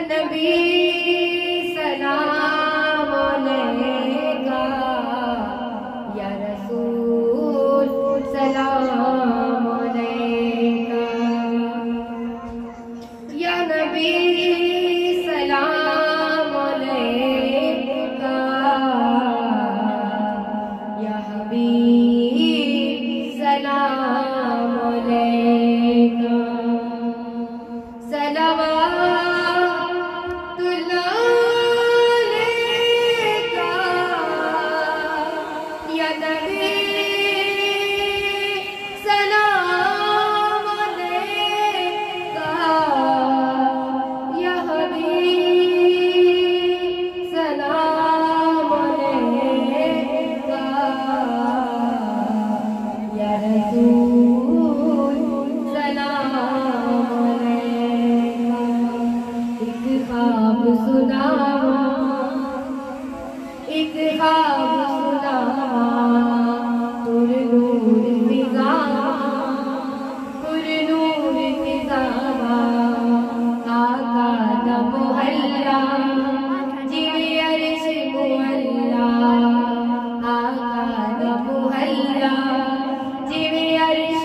नबी सलाम अलैका सलाम अलैका। या सलाम सलाम you. हरे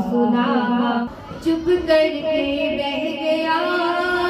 सुना। चुप करके बह गया।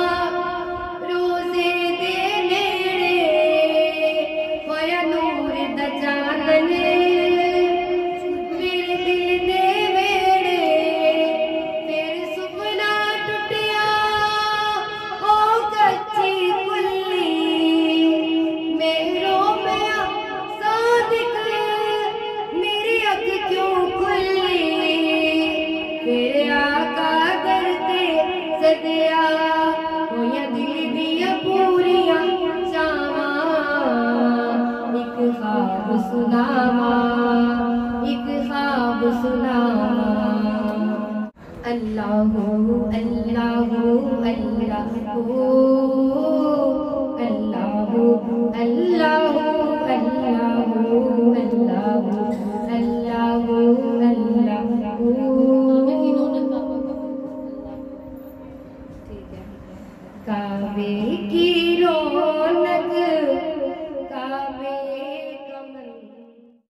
कावे की रौनक कावे